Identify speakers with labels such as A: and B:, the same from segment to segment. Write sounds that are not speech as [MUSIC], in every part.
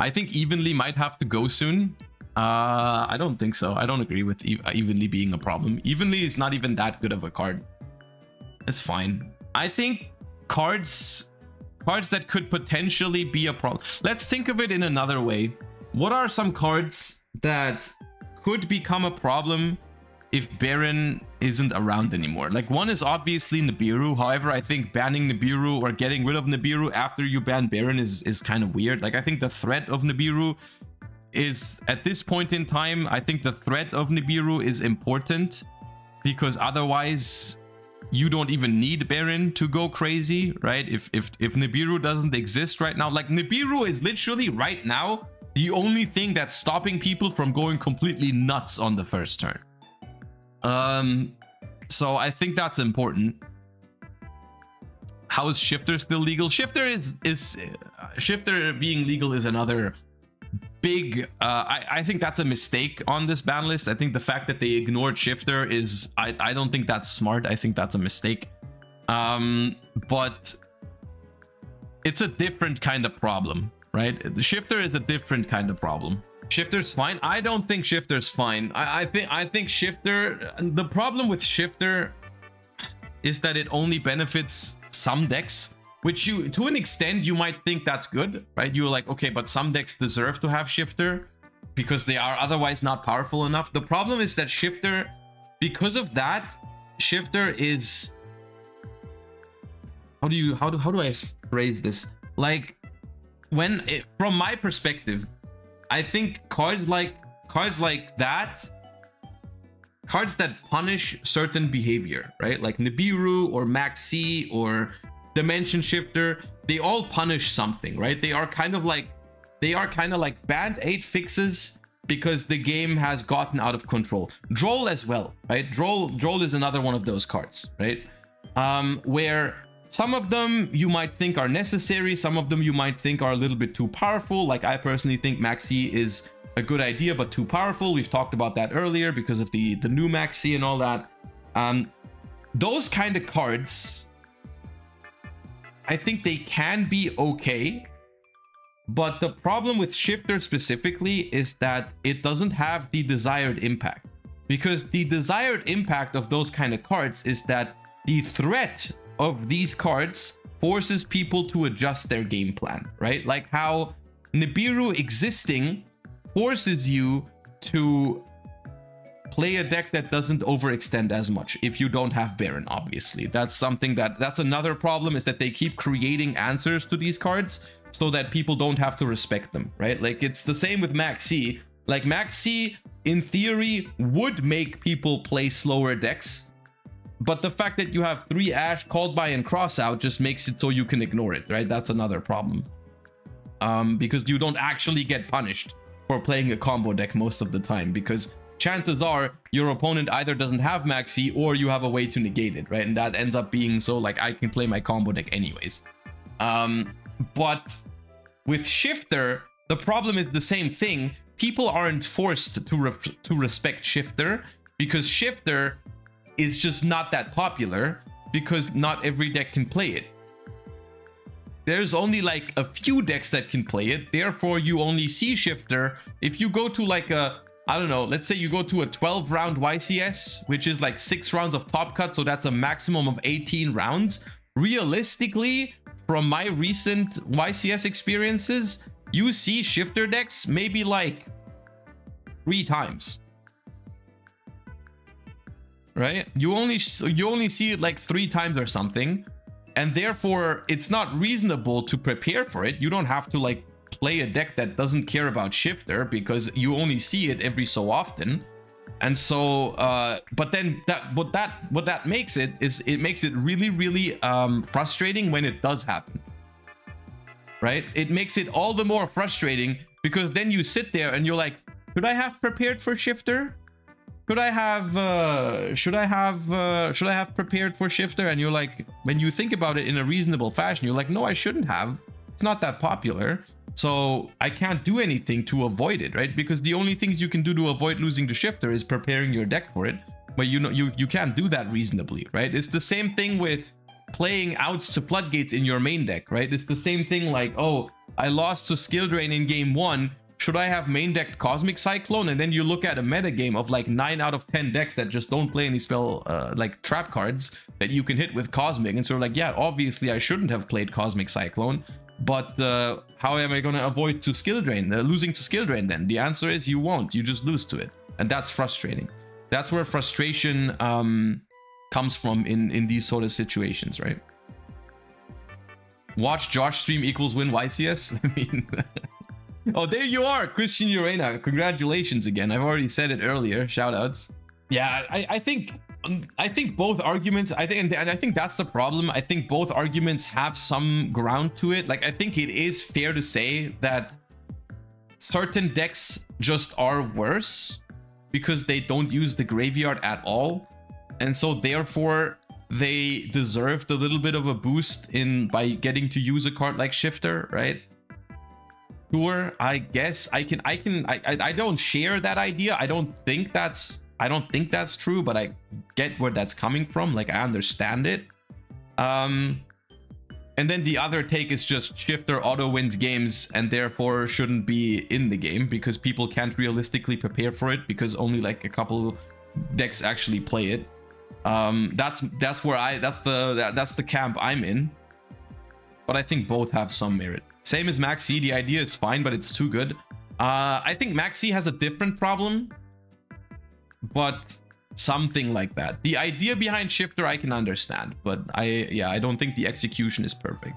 A: I think Evenly might have to go soon. Uh, I don't think so. I don't agree with e Evenly being a problem. Evenly is not even that good of a card. It's fine. I think cards cards that could potentially be a problem. Let's think of it in another way. What are some cards that could become a problem if Baron isn't around anymore. Like one is obviously Nibiru. However, I think banning Nibiru or getting rid of Nibiru after you ban Baron is, is kind of weird. Like I think the threat of Nibiru is at this point in time, I think the threat of Nibiru is important because otherwise you don't even need Baron to go crazy, right? If if if Nibiru doesn't exist right now, like Nibiru is literally right now the only thing that's stopping people from going completely nuts on the first turn. Um, so I think that's important. How is Shifter still legal? Shifter is is uh, Shifter being legal is another big. Uh, I I think that's a mistake on this ban list. I think the fact that they ignored Shifter is I I don't think that's smart. I think that's a mistake. Um, but it's a different kind of problem, right? The Shifter is a different kind of problem. Shifter's fine. I don't think Shifter's fine. I, I think I think Shifter. The problem with Shifter is that it only benefits some decks, which you to an extent you might think that's good, right? You're like, okay, but some decks deserve to have Shifter because they are otherwise not powerful enough. The problem is that Shifter, because of that, Shifter is how do you how do how do I phrase this? Like when it, from my perspective, I think cards like cards like that cards that punish certain behavior, right? Like Nibiru or Maxi or Dimension Shifter, they all punish something, right? They are kind of like they are kind of like band-aid fixes because the game has gotten out of control. Droll as well, right? Droll Droll is another one of those cards, right? Um, where some of them you might think are necessary, some of them you might think are a little bit too powerful. Like I personally think Maxi is a good idea, but too powerful. We've talked about that earlier because of the, the new Maxi and all that. Um, those kind of cards, I think they can be okay. But the problem with Shifter specifically is that it doesn't have the desired impact. Because the desired impact of those kind of cards is that the threat of these cards forces people to adjust their game plan, right? Like how Nibiru existing forces you to play a deck that doesn't overextend as much if you don't have Baron, obviously. That's something that, that's another problem is that they keep creating answers to these cards so that people don't have to respect them, right? Like it's the same with Maxi. Like Maxi, in theory, would make people play slower decks but the fact that you have three Ash, Called By, and cross out just makes it so you can ignore it, right? That's another problem. Um, because you don't actually get punished for playing a combo deck most of the time because chances are your opponent either doesn't have Maxi or you have a way to negate it, right? And that ends up being so like I can play my combo deck anyways. Um, but with Shifter, the problem is the same thing. People aren't forced to, to respect Shifter because Shifter is just not that popular because not every deck can play it. There's only like a few decks that can play it, therefore you only see Shifter. If you go to like a, I don't know, let's say you go to a 12 round YCS, which is like 6 rounds of top cut, so that's a maximum of 18 rounds. Realistically, from my recent YCS experiences, you see Shifter decks maybe like three times right? You only you only see it like three times or something, and therefore it's not reasonable to prepare for it. You don't have to like play a deck that doesn't care about shifter because you only see it every so often. And so, uh, but then that what that what that makes it is it makes it really really um, frustrating when it does happen. Right? It makes it all the more frustrating because then you sit there and you're like, should I have prepared for shifter? Should I have uh, should I have uh, should I have prepared for shifter? And you're like, when you think about it in a reasonable fashion, you're like, no, I shouldn't have. It's not that popular. So I can't do anything to avoid it, right? Because the only things you can do to avoid losing to shifter is preparing your deck for it. But you know you you can't do that reasonably, right? It's the same thing with playing outs to floodgates in your main deck, right? It's the same thing like, oh, I lost to Skill Drain in game one. Should I have main decked Cosmic Cyclone? And then you look at a meta game of like 9 out of 10 decks that just don't play any spell, uh, like trap cards that you can hit with Cosmic. And so like, yeah, obviously I shouldn't have played Cosmic Cyclone. But uh, how am I going to avoid to Skill Drain? Uh, losing to Skill Drain then? The answer is you won't. You just lose to it. And that's frustrating. That's where frustration um, comes from in, in these sort of situations, right? Watch Josh stream equals win YCS? [LAUGHS] I mean... [LAUGHS] oh, there you are, Christian Urena. Congratulations again. I've already said it earlier. Shoutouts. Yeah, I, I think um, I think both arguments. I think, and I think that's the problem. I think both arguments have some ground to it. Like, I think it is fair to say that certain decks just are worse because they don't use the graveyard at all, and so therefore they deserved a little bit of a boost in by getting to use a card like Shifter, right? Sure, I guess I can I can I, I I don't share that idea. I don't think that's I don't think that's true, but I get where that's coming from. Like I understand it. Um and then the other take is just shifter auto wins games and therefore shouldn't be in the game because people can't realistically prepare for it because only like a couple decks actually play it. Um that's that's where I that's the that, that's the camp I'm in. But I think both have some merit. Same as Maxi, the idea is fine, but it's too good. Uh, I think Maxi has a different problem, but something like that. The idea behind Shifter I can understand, but I, yeah, I don't think the execution is perfect.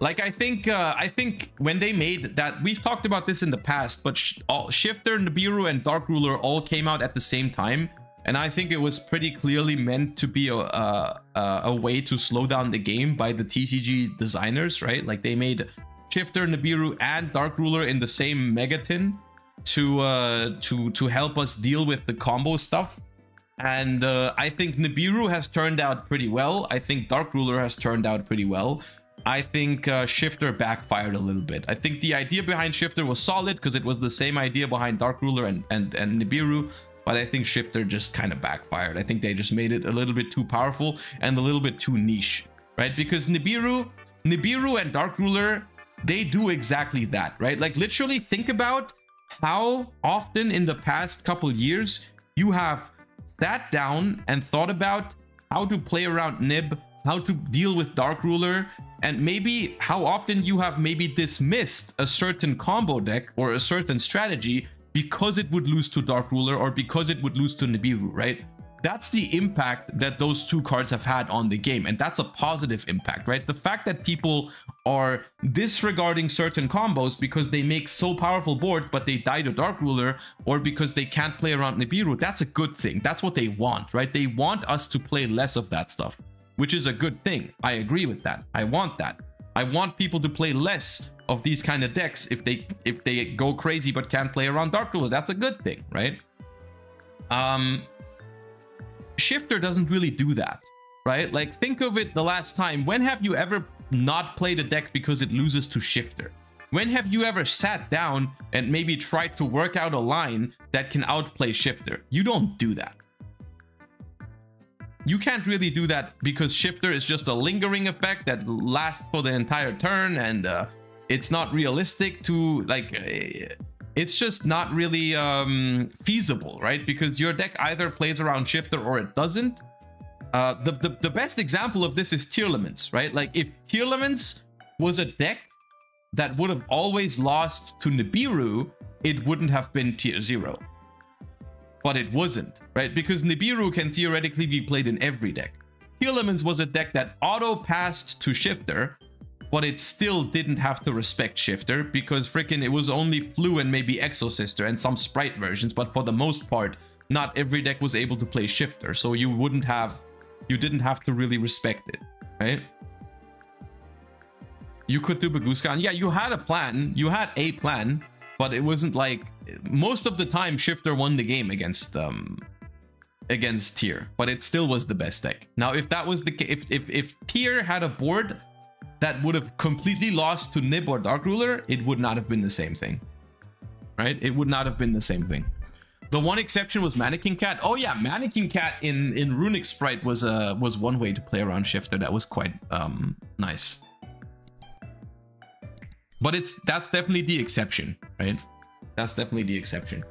A: Like I think, uh, I think when they made that, we've talked about this in the past, but sh all, Shifter, Nibiru, and Dark Ruler all came out at the same time. And I think it was pretty clearly meant to be a, a, a way to slow down the game by the TCG designers, right? Like they made Shifter, Nibiru, and Dark Ruler in the same Megaton to uh, to to help us deal with the combo stuff. And uh, I think Nibiru has turned out pretty well. I think Dark Ruler has turned out pretty well. I think uh, Shifter backfired a little bit. I think the idea behind Shifter was solid because it was the same idea behind Dark Ruler and, and, and Nibiru but I think Shifter just kind of backfired. I think they just made it a little bit too powerful and a little bit too niche, right? Because Nibiru, Nibiru and Dark Ruler, they do exactly that, right? Like literally think about how often in the past couple years you have sat down and thought about how to play around Nib, how to deal with Dark Ruler, and maybe how often you have maybe dismissed a certain combo deck or a certain strategy because it would lose to Dark Ruler or because it would lose to Nibiru, right? That's the impact that those two cards have had on the game, and that's a positive impact, right? The fact that people are disregarding certain combos because they make so powerful board, but they die to Dark Ruler, or because they can't play around Nibiru, that's a good thing. That's what they want, right? They want us to play less of that stuff, which is a good thing. I agree with that. I want that. I want people to play less of these kind of decks if they if they go crazy but can't play around Dark Ruler. That's a good thing, right? Um, Shifter doesn't really do that, right? Like think of it the last time. When have you ever not played a deck because it loses to Shifter? When have you ever sat down and maybe tried to work out a line that can outplay Shifter? You don't do that. You can't really do that because Shifter is just a lingering effect that lasts for the entire turn and uh, it's not realistic to like eh, it's just not really um feasible right? Because your deck either plays around shifter or it doesn't. Uh the the, the best example of this is Tearlaments, right? Like if Tearlaments was a deck that would have always lost to nibiru it wouldn't have been tier zero. But it wasn't right? Because nibiru can theoretically be played in every deck. Tearlaments was a deck that auto passed to shifter but it still didn't have to respect Shifter because freaking it was only Floo and maybe Exosister and some Spright versions, but for the most part, not every deck was able to play Shifter, so you wouldn't have, you didn't have to really respect it, right? You could do Baguskan. Yeah, you had a plan. You had a plan, but it wasn't like most of the time Shifter won the game against um against Tier, but it still was the best deck. Now, if that was the if if if Tier had a board that would have completely lost to Nib or Dark Ruler, it would not have been the same thing. Right? It would not have been the same thing. The one exception was Mannequin Cat. Oh yeah, Mannequin Cat in in Runick Spright was uh was one way to play around Shifter. That was quite um nice. but it's that's definitely the exception, right? That's definitely the exception.